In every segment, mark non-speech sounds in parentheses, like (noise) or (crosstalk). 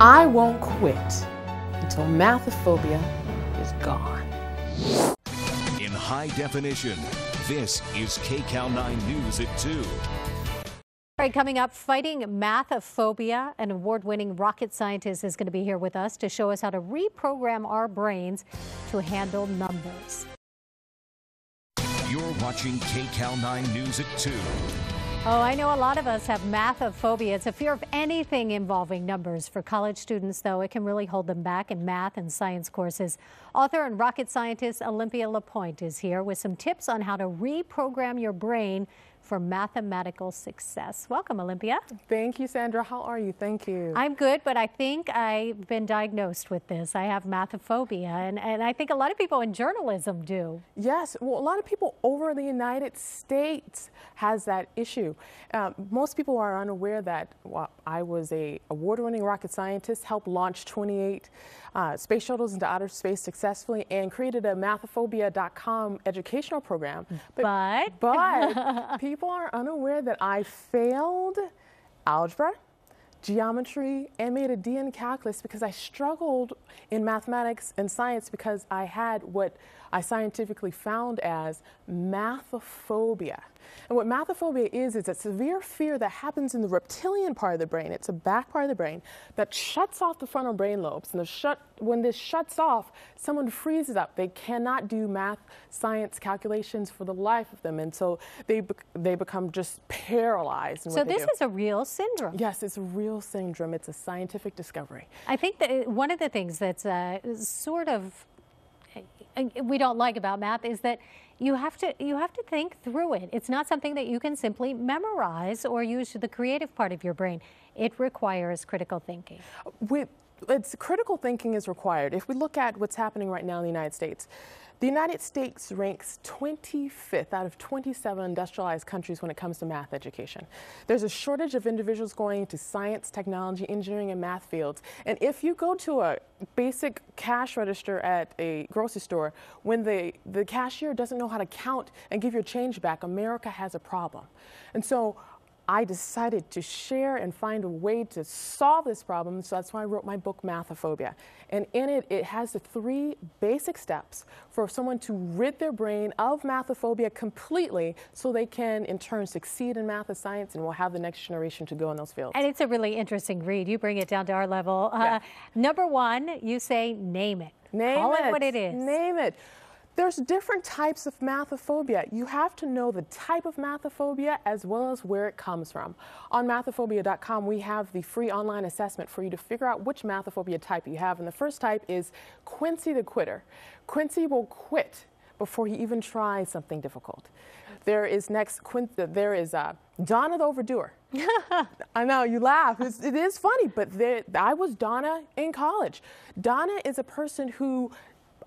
I won't quit until mathophobia is gone. In high definition, this is KCAL 9 News at 2. All right, coming up, fighting mathophobia, an award-winning rocket scientist is going to be here with us to show us how to reprogram our brains to handle numbers. You're watching KCAL 9 News at 2. Oh, I know a lot of us have mathophobia. It's a fear of anything involving numbers. For college students, though, it can really hold them back in math and science courses. Author and rocket scientist Olympia LePoint is here with some tips on how to reprogram your brain for mathematical success. Welcome, Olympia. Thank you, Sandra. How are you? Thank you. I'm good, but I think I've been diagnosed with this. I have mathophobia, and, and I think a lot of people in journalism do. Yes, well, a lot of people over the United States has that issue. Uh, most people are unaware that well, I was a award-winning rocket scientist, helped launch 28 uh, space shuttles into outer space successfully, and created a mathophobia.com educational program. But, but, but (laughs) people are unaware that I failed algebra, geometry, and made a D in calculus because I struggled in mathematics and science because I had what I scientifically found as mathophobia. And what mathophobia is, is a severe fear that happens in the reptilian part of the brain. It's a back part of the brain that shuts off the frontal brain lobes. And the shut, when this shuts off, someone freezes up. They cannot do math, science calculations for the life of them. And so they, they become just paralyzed. so this is a real syndrome. Yes, it's a real syndrome. It's a scientific discovery. I think that one of the things that's uh, sort of Uh, we don't like about math is that you have to you have to think through it. It's not something that you can simply memorize or use the creative part of your brain. It requires critical thinking. It's critical thinking is required. If we look at what's happening right now in the United States, the United States ranks 25th out of 27 industrialized countries when it comes to math education. There's a shortage of individuals going into science, technology, engineering, and math fields. And if you go to a basic cash register at a grocery store, when the, the cashier doesn't know how to count and give your change back, America has a problem. And so I decided to share and find a way to solve this problem. So that's why I wrote my book, Mathophobia. And in it, it has the three basic steps for someone to rid their brain of mathophobia completely so they can, in turn, succeed in math and science and will have the next generation to go in those fields. And it's a really interesting read. You bring it down to our level. Uh, number one, you say name it. Name Call it. it what it is. Name it. There's different types of mathophobia. You have to know the type of mathophobia as well as where it comes from. On mathophobia.com, we have the free online assessment for you to figure out which mathophobia type you have. And the first type is Quincy the quitter. Quincy will quit before he even tries something difficult. There is next, there is uh, Donna the overdoer. (laughs) I know you laugh. It's, it is funny, but there, I was Donna in college. Donna is a person who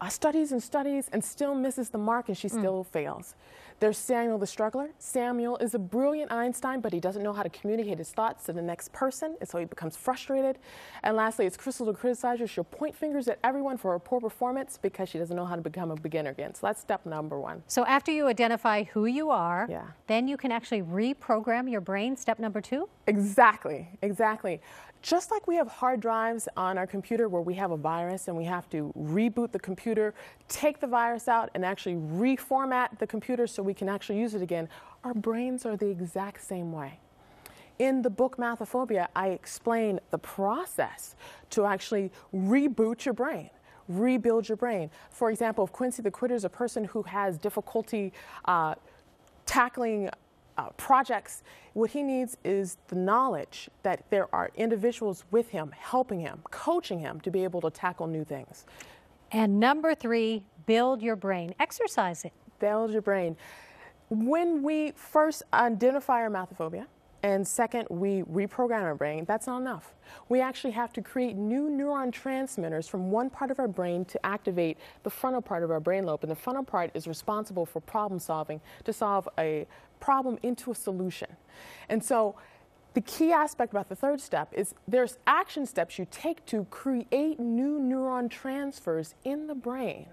studies and studies and still misses the mark and she mm. still fails. There's Samuel the struggler. Samuel is a brilliant Einstein, but he doesn't know how to communicate his thoughts to the next person, and so he becomes frustrated. And lastly, it's Crystal the criticizer. She'll point fingers at everyone for her poor performance because she doesn't know how to become a beginner again. So that's step number one. So after you identify who you are, yeah. then you can actually reprogram your brain. Step number two? Exactly, exactly. Just like we have hard drives on our computer where we have a virus and we have to reboot the computer, take the virus out, and actually reformat the computer so we can actually use it again, our brains are the exact same way. In the book Mathophobia, I explain the process to actually reboot your brain rebuild your brain. For example, if Quincy the Quitter is a person who has difficulty uh, tackling uh, projects, what he needs is the knowledge that there are individuals with him, helping him, coaching him to be able to tackle new things. And number three, build your brain. Exercise it. Build your brain. When we first identify our mathophobia, and second, we reprogram our brain, that's not enough. We actually have to create new neuron transmitters from one part of our brain to activate the frontal part of our brain lobe. And the frontal part is responsible for problem solving, to solve a problem into a solution. And so the key aspect about the third step is there's action steps you take to create new neuron transfers in the brain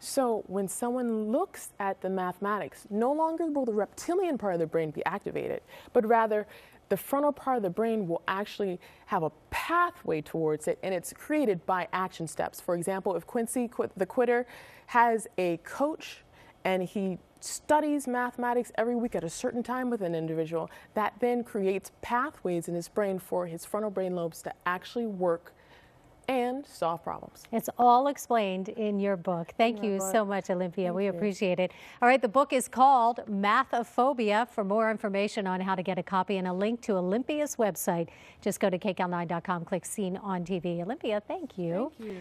So when someone looks at the mathematics, no longer will the reptilian part of the brain be activated, but rather the frontal part of the brain will actually have a pathway towards it and it's created by action steps. For example, if Quincy, the quitter, has a coach and he studies mathematics every week at a certain time with an individual, that then creates pathways in his brain for his frontal brain lobes to actually work and solve problems. It's all explained in your book. Thank you book. so much, Olympia. Thank we you. appreciate it. All right, the book is called Mathophobia. For more information on how to get a copy and a link to Olympia's website, just go to kcal9.com, click Seen on TV. Olympia, thank you. Thank you.